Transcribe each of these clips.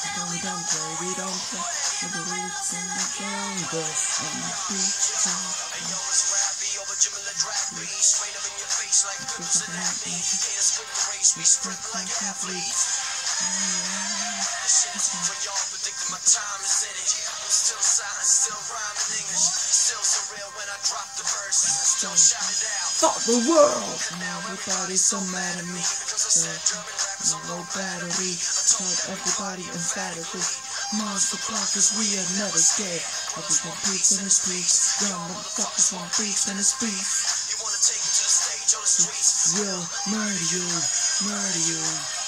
It's the last of that time. It's the movement. Put your hands up in the sky. The unbeatable. We don't care what you say, we don't care. No, we don't play, we don't play. Look at it's in the game, the unbeatable. We spread like athletes. Fuck the world! Now everybody's so mad at me. So, no battery. Told everybody emphatically. Monster blockers, we are never scared. Everyone peaks in the streets. Young motherfuckers want beef in the beef. Will murder you, murder you.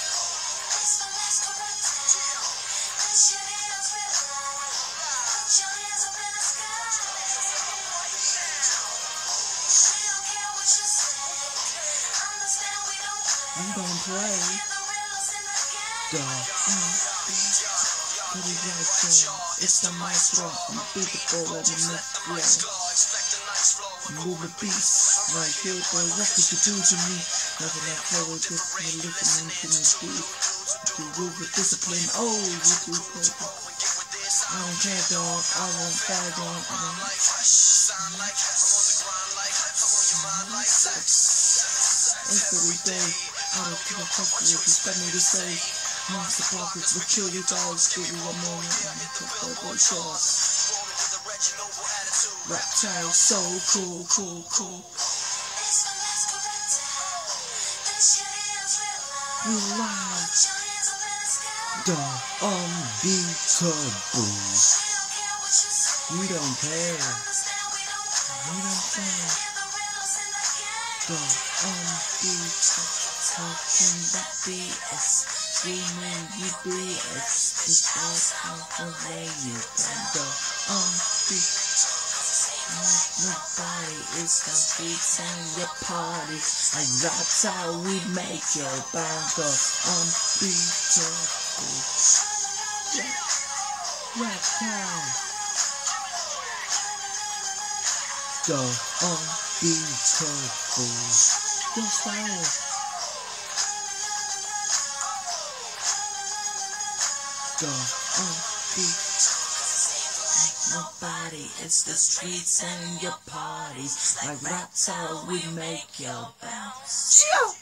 We don't play. Duh. Uh, Put it right there. It's the maestro. I'm beautiful the neck. Yeah. Move the beast. Like here, boy, what could you do to me? Nothing play with this. You're looking into me, dude. You move with discipline. Oh, you do play. I don't care, dog. I won't bag on. I don't like sex Every day, I don't give a fuck what you expect me to say. Monster pockets will kill you dogs, give you a moment and you can play boy shots. Reptile, so cool, cool, cool. Live, the unbeatable. We don't care. We don't care. The unbeatable. Talking that BS. Screaming you BS. Of the way you can the unbeatable. Nobody is and your parties. And that's how we make your band the unbeatable. Yeah. Rap town. The unbeatable. Your style. The unbeatable. Nobody, it's the streets and your parties. Like how we make your bounce. Yeah.